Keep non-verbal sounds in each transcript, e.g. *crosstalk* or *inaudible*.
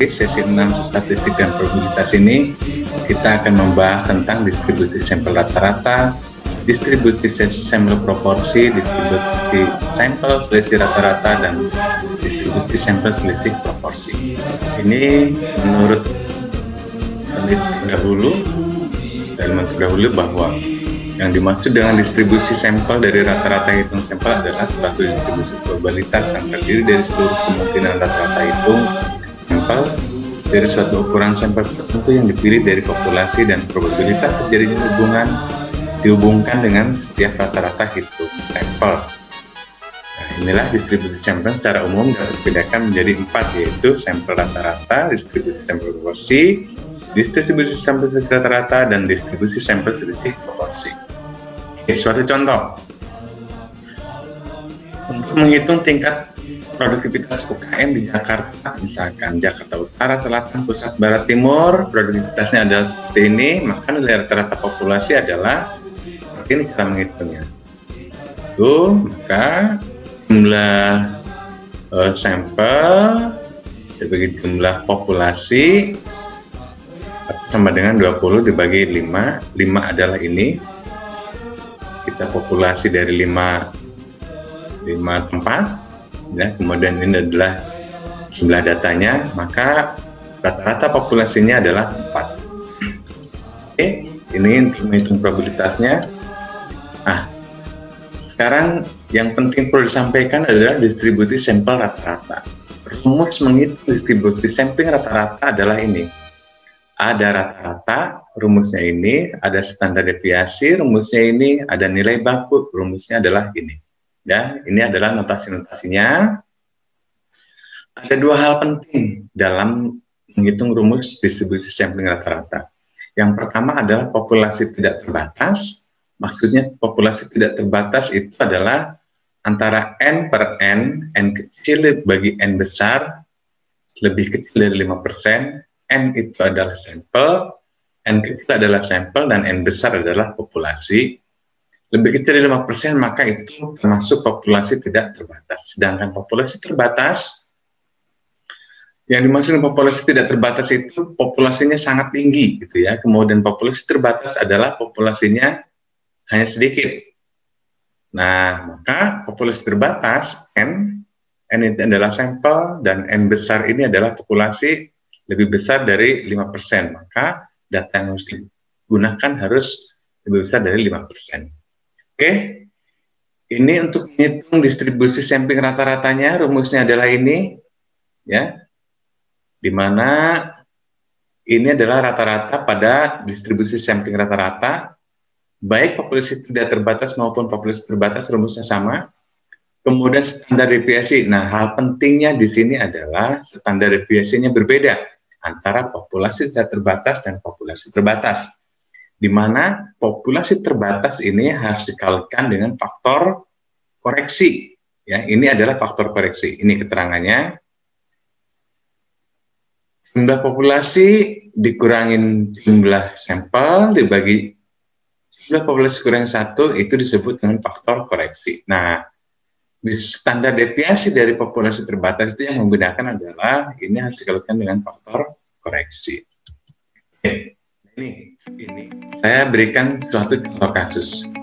di sesi 6 statistik dan probabilitas ini kita akan membahas tentang distribusi sampel rata-rata, distribusi sampel proporsi, distribusi sampel selisih rata-rata dan distribusi sampel selisih proporsi. Ini menurut penelitian dahulu dan terdahulu bahwa yang dimaksud dengan distribusi sampel dari rata-rata hitung sampel adalah suatu distribusi probabilitas yang terdiri dari seluruh kemungkinan rata-rata hitung dari suatu ukuran sampel tertentu yang dipilih dari populasi dan probabilitas terjadinya hubungan dihubungkan dengan setiap rata-rata hitung sampel. Nah, inilah distribusi sampel secara umum dapat dibedakan menjadi empat yaitu sampel rata-rata, distribusi sampel proporsi, distribusi sampel rata-rata, dan distribusi sampel selisih proporsi. Oke, suatu contoh. Untuk menghitung tingkat produktivitas UKM di Jakarta, misalkan Jakarta Utara, Selatan, Pusat, Barat, Timur, produktivitasnya adalah seperti ini, maka nilai rata-rata populasi adalah seperti ini cara menghitungnya. Itu, maka jumlah uh, sampel dibagi jumlah populasi sama dengan 20 dibagi 5. 5 adalah ini kita populasi dari lima lima tempat ya kemudian ini adalah jumlah datanya maka rata-rata populasinya adalah empat. Oke ini untuk menghitung probabilitasnya. Ah sekarang yang penting perlu disampaikan adalah distribusi sampel rata-rata. Rumus menghitung distribusi sampling rata-rata adalah ini. Ada rata-rata, rumusnya ini, ada standar deviasi, rumusnya ini, ada nilai baku, rumusnya adalah ini. Ya, ini adalah notasi-notasinya. Ada dua hal penting dalam menghitung rumus distribusi sampling rata-rata. Yang pertama adalah populasi tidak terbatas. Maksudnya populasi tidak terbatas itu adalah antara N per N, N kecil bagi N besar, lebih kecil dari 5%, N itu adalah sampel, N kecil adalah sampel, dan N besar adalah populasi. Lebih kecil dari 5% maka itu termasuk populasi tidak terbatas. Sedangkan populasi terbatas, yang dimaksud populasi tidak terbatas itu populasinya sangat tinggi gitu ya. Kemudian populasi terbatas adalah populasinya hanya sedikit. Nah, maka populasi terbatas N, N itu adalah sampel dan N besar ini adalah populasi lebih besar dari 5%, maka data yang harus digunakan harus lebih besar dari 5%. Oke, ini untuk menghitung distribusi sampling rata-ratanya, rumusnya adalah ini, ya, di mana ini adalah rata-rata pada distribusi sampling rata-rata, baik populasi tidak terbatas maupun populasi terbatas rumusnya sama, Kemudian standar deviasi. Nah, hal pentingnya di sini adalah standar deviasinya berbeda antara populasi tidak terbatas dan populasi terbatas. Di mana populasi terbatas ini harus dikalikan dengan faktor koreksi. Ya, ini adalah faktor koreksi. Ini keterangannya. Jumlah populasi dikurangin jumlah sampel dibagi jumlah populasi kurang satu itu disebut dengan faktor koreksi. Nah, standar deviasi dari populasi terbatas itu yang menggunakan adalah ini harus dikalikan dengan faktor koreksi. Oke, ini ini saya berikan suatu contoh kasus.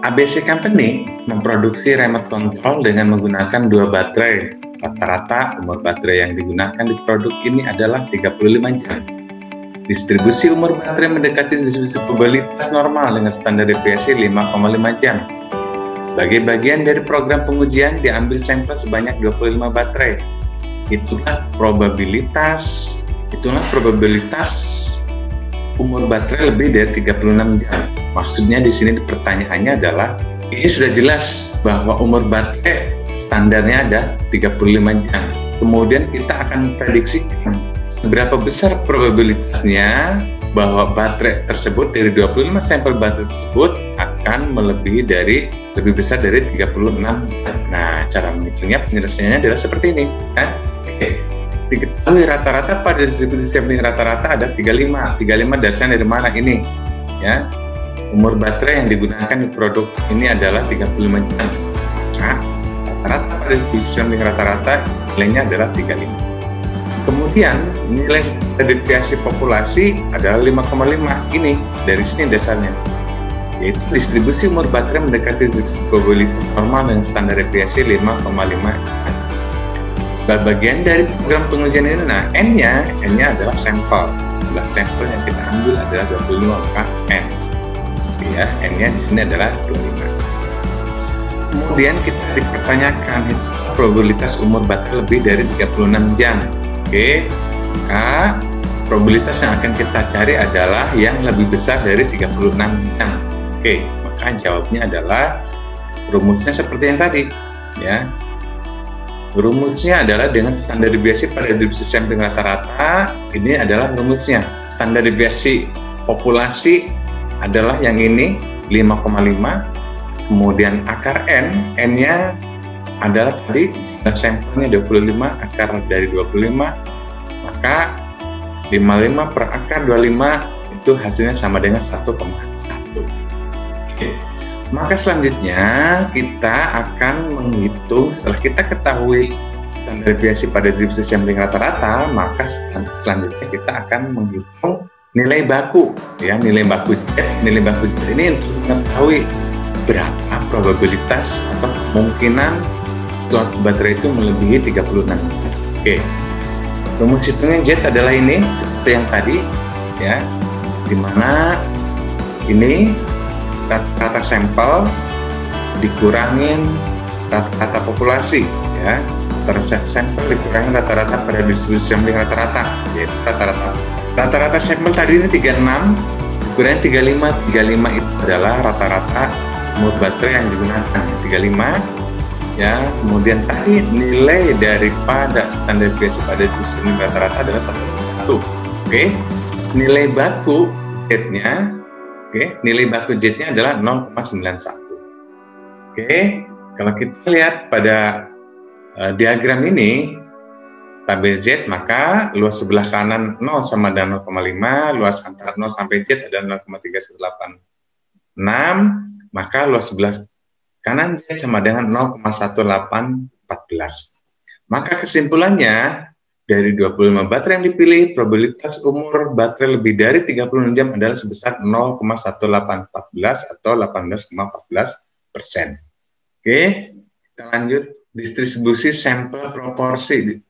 ABC Company memproduksi remote control dengan menggunakan dua baterai. Rata-rata umur baterai yang digunakan di produk ini adalah 35 jam. Distribusi umur baterai mendekati distribusi probabilitas normal dengan standar deviasi 5,5 jam sebagai bagian dari program pengujian, diambil sampel sebanyak 25 baterai. Itulah probabilitas, itulah probabilitas umur baterai lebih dari 36 jam. Maksudnya di sini pertanyaannya adalah ini sudah jelas bahwa umur baterai standarnya ada 35 jam. Kemudian kita akan prediksikan seberapa besar probabilitasnya bahwa baterai tersebut dari 25 sampel baterai tersebut akan melebihi dari lebih besar dari 36 Nah, cara menghitungnya penyelesaiannya adalah seperti ini. Kan? Oke. Diketahui rata-rata pada distribusi sampling rata-rata ada 35. 35 dasarnya dari mana ini? Ya. Umur baterai yang digunakan di produk ini adalah 35 jam. Nah, rata-rata pada distribusi sampling rata-rata nilainya adalah 35. kemudian nilai deviasi populasi adalah 5,5 ini dari sini dasarnya yaitu distribusi umur baterai mendekati probabilitas normal dengan standar deviasi 5,5 bagian dari program pengujian ini nah N-nya N-nya adalah sampel. Jumlah sampel yang kita ambil adalah 25 maka N. Ya N-nya di sini adalah 25 kemudian kita dipertanyakan itu probabilitas umur baterai lebih dari 36 jam. Oke maka probabilitas yang akan kita cari adalah yang lebih besar dari 36 jam. Oke, maka jawabnya adalah rumusnya seperti yang tadi, ya. Rumusnya adalah dengan standar deviasi pada distribusi sampling rata-rata, ini adalah rumusnya. Standar deviasi populasi adalah yang ini 5,5, kemudian akar N, N-nya adalah tadi jumlah sampelnya 25, akar dari 25, maka 55 per akar 25 itu hasilnya sama dengan 1,1. Oke. Maka selanjutnya kita akan menghitung setelah kita ketahui standar deviasi pada distribusi sampling rata-rata, maka selanjutnya kita akan menghitung nilai baku ya nilai baku Z nilai baku Z. Ini untuk mengetahui berapa probabilitas atau kemungkinan suatu baterai itu melebihi 36 oke. Rumus hitungnya Z adalah ini seperti yang tadi ya di mana ini rata-rata sampel dikurangin rata-rata populasi ya. Rata sampel dikurangin rata-rata pada distribusi sampling rata-rata yaitu rata-rata. Rata-rata sampel tadi ini 36 dikurangin 35 35 itu adalah rata-rata umur baterai yang digunakan 35 ya. Kemudian tadi nilai daripada standar deviasi pada distribusi rata-rata adalah satu satu oke. Nilai baku Z-nya Oke, nilai baku Z-nya adalah 0,91. Oke, kalau kita lihat pada uh, diagram ini, tabel Z, maka luas sebelah kanan 0 sama dengan 0,5, luas antara 0 sampai Z adalah 0,386, maka luas sebelah kanan Z sama dengan 0,1814. Maka kesimpulannya, dari 25 baterai yang dipilih, probabilitas umur baterai lebih dari 36 jam adalah sebesar 0,1814 atau 18,14 persen. Oke, kita lanjut. Distribusi sampel proporsi.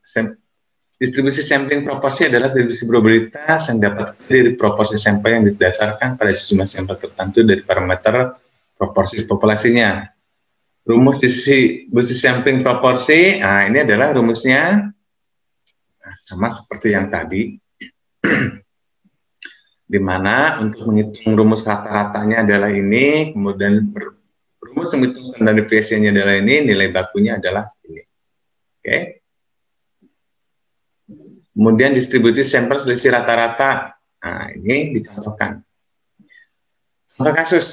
Distribusi sampling proporsi adalah distribusi probabilitas yang dapat dari proporsi sampel yang didasarkan pada sejumlah sampel tertentu dari parameter proporsi populasinya. Rumus distribusi sampling proporsi, nah ini adalah rumusnya sama seperti yang tadi, *clears throat* di mana untuk menghitung rumus rata-ratanya adalah ini, kemudian rumus menghitung standar deviasinya adalah ini, nilai bakunya adalah ini. Oke. Kemudian distribusi sampel selisih rata-rata. Nah, ini dicontohkan. Contoh kasus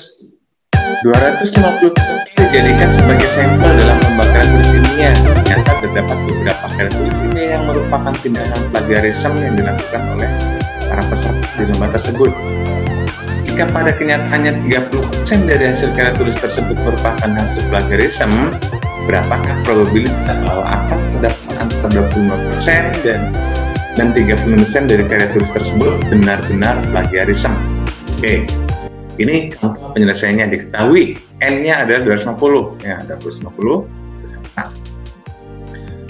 250 dijadikan sebagai sampel dalam pembakaran tulis ilmiah. Ternyata terdapat beberapa ilmiah yang merupakan tindakan plagiarisme yang dilakukan oleh para peserta di lomba tersebut. Jika pada kenyataannya 30% dari hasil karya tulis tersebut merupakan hasil plagiarisme, berapakah probabilitas bahwa akan terdapat antara 25% dan dan 30% dari karya tulis tersebut benar-benar plagiarisme? Oke, okay. Ini contoh penyelesaiannya diketahui N-nya adalah 250, ya ada 250. Nah,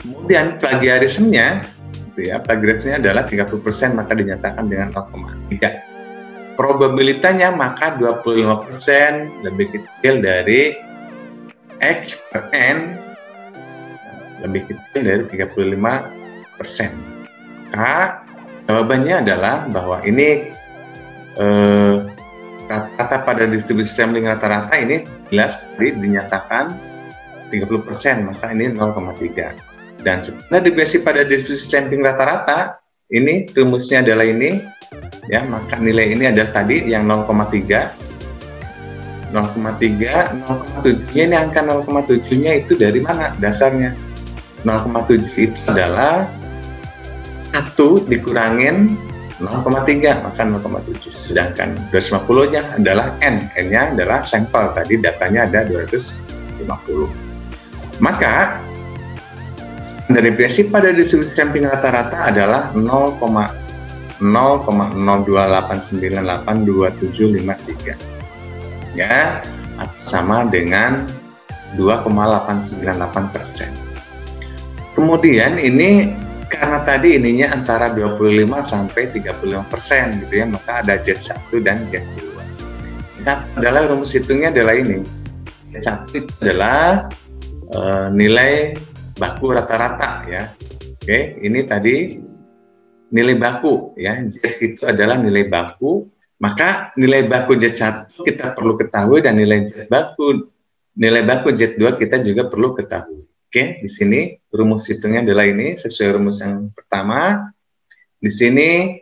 kemudian plagiarismenya, gitu ya, plagiarismenya adalah 30% maka dinyatakan dengan 0,3. Probabilitasnya maka 25% lebih kecil dari X per N lebih kecil dari 35 persen. Maka jawabannya adalah bahwa ini eh, rata-rata pada distribusi sampling rata-rata ini jelas tadi dinyatakan 30%, maka ini 0,3. Dan sebenarnya deviasi pada distribusi sampling rata-rata ini rumusnya adalah ini ya, maka nilai ini adalah tadi yang 0,3 0,3, 0,7 ini angka 0,7 nya itu dari mana dasarnya 0,7 itu adalah satu dikurangin 0,3 maka 0,7 sedangkan 250 nya adalah N. N nya adalah sampel. Tadi datanya ada 250 maka standar deviasi pada distribusi samping rata-rata adalah 0,0,028982753 ya atau sama dengan 2,898 persen. Kemudian ini karena tadi ininya antara 25 sampai 35 persen gitu ya, maka ada jet 1 dan jet 2. Singkat adalah rumus hitungnya adalah ini. Jet 1 itu adalah e, nilai baku rata-rata ya. Oke, ini tadi nilai baku ya. Jet itu adalah nilai baku, maka nilai baku jet 1 kita perlu ketahui dan nilai baku nilai baku jet 2 kita juga perlu ketahui. Oke, di sini rumus hitungnya adalah ini sesuai rumus yang pertama. Di sini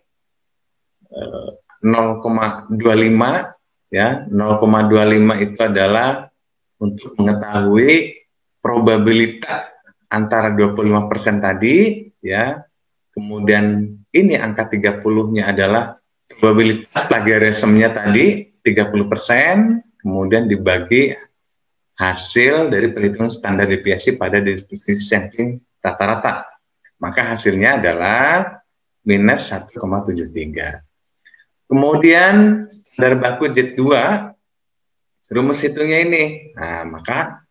0,25 eh, ya, 0,25 itu adalah untuk mengetahui probabilitas antara 25% tadi ya. Kemudian ini angka 30-nya adalah probabilitas plagiarismenya tadi 30%, kemudian dibagi hasil dari perhitungan standar deviasi pada distribusi sampling rata-rata. Maka hasilnya adalah minus 1,73. Kemudian standar baku jet 2, rumus hitungnya ini. Nah, maka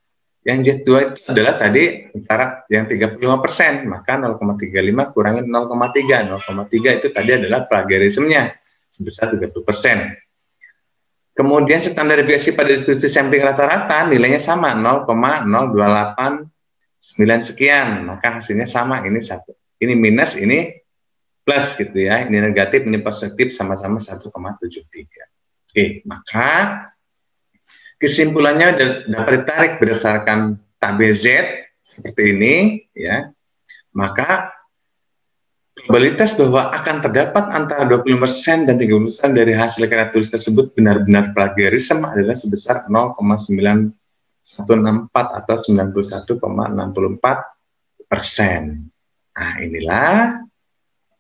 yang jet 2 itu adalah tadi antara yang 35 persen, maka 0,35 kurangi 0,3. 0,3 itu tadi adalah plagiarismenya sebesar 30 persen. Kemudian standar deviasi pada diskusi sampling rata-rata nilainya sama 0,0289 sekian, maka hasilnya sama ini satu. Ini minus, ini plus gitu ya. Ini negatif, ini positif sama-sama 1,73. Oke, maka kesimpulannya dapat ditarik berdasarkan tabel Z seperti ini ya. Maka probabilitas bahwa akan terdapat antara 25% dan 30% dari hasil karya tulis tersebut benar-benar plagiarisme adalah sebesar 0,9164 atau 91,64 persen. Nah inilah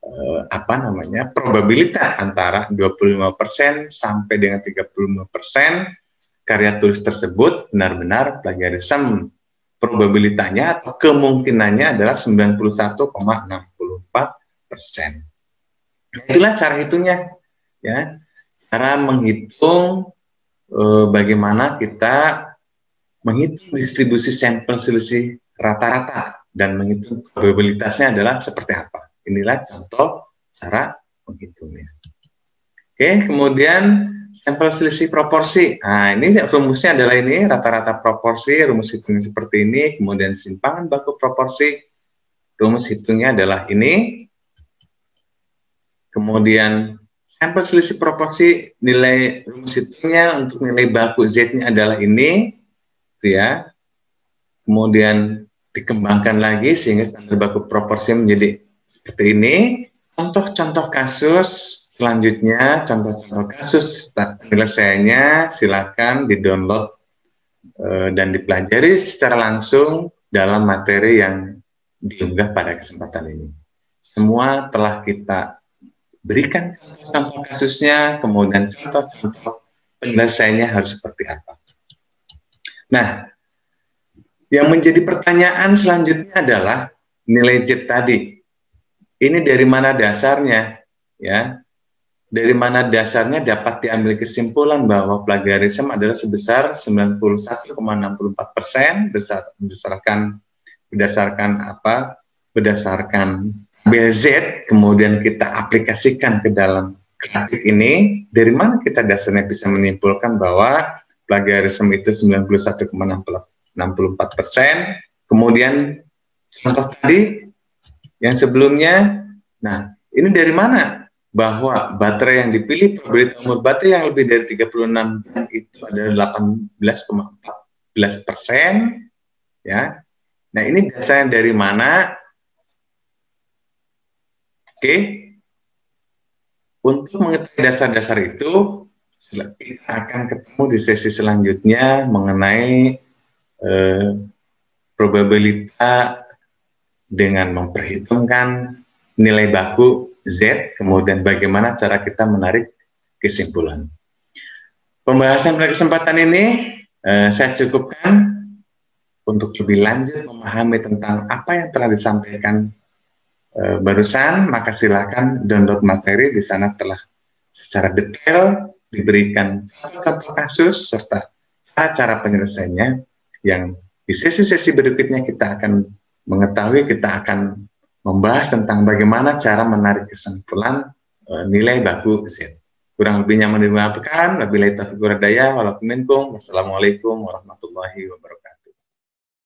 eh, apa namanya probabilitas antara 25 persen sampai dengan 35 persen karya tulis tersebut benar-benar plagiarisme. Probabilitasnya atau kemungkinannya adalah 91,64 persen. Itulah cara hitungnya, ya. Cara menghitung e, bagaimana kita menghitung distribusi sampel selisih rata-rata dan menghitung probabilitasnya adalah seperti apa. Inilah contoh cara menghitungnya. Oke, kemudian sampel selisih proporsi. Nah, ini rumusnya adalah ini rata-rata proporsi, rumus hitungnya seperti ini, kemudian simpangan baku proporsi, rumus hitungnya adalah ini, Kemudian sampel selisih proporsi nilai rumus hitungnya untuk nilai baku Z-nya adalah ini, gitu ya. Kemudian dikembangkan lagi sehingga standar baku proporsi menjadi seperti ini. Contoh-contoh kasus selanjutnya, contoh-contoh kasus penyelesaiannya silakan di-download e, dan dipelajari secara langsung dalam materi yang diunggah pada kesempatan ini. Semua telah kita berikan contoh kasusnya, kemudian contoh-contoh penyelesaiannya harus seperti apa. Nah, yang menjadi pertanyaan selanjutnya adalah nilai JET tadi. Ini dari mana dasarnya? Ya, dari mana dasarnya dapat diambil kesimpulan bahwa plagiarisme adalah sebesar 91,64 persen berdasarkan berdasarkan apa? Berdasarkan BZ kemudian kita aplikasikan ke dalam grafik ini, dari mana kita dasarnya bisa menyimpulkan bahwa plagiarisme itu 91,64 persen. Kemudian contoh tadi yang sebelumnya, nah ini dari mana? Bahwa baterai yang dipilih probabilitas umur baterai yang lebih dari 36 itu adalah 18,14 persen. Ya, nah ini dasarnya dari mana? Oke. Untuk mengetahui dasar-dasar itu, kita akan ketemu di sesi selanjutnya mengenai eh, probabilitas dengan memperhitungkan nilai baku Z, kemudian bagaimana cara kita menarik kesimpulan. Pembahasan pada kesempatan ini eh, saya cukupkan. untuk lebih lanjut memahami tentang apa yang telah disampaikan e, barusan, maka silakan download materi di sana telah secara detail diberikan contoh kasus serta cara penyelesaiannya yang di sesi-sesi berikutnya kita akan mengetahui, kita akan membahas tentang bagaimana cara menarik kesimpulan e, nilai baku kesit. Kurang lebihnya mendengarkan, wabillahi taufiq daya, walaupun minkum, wassalamualaikum warahmatullahi wabarakatuh.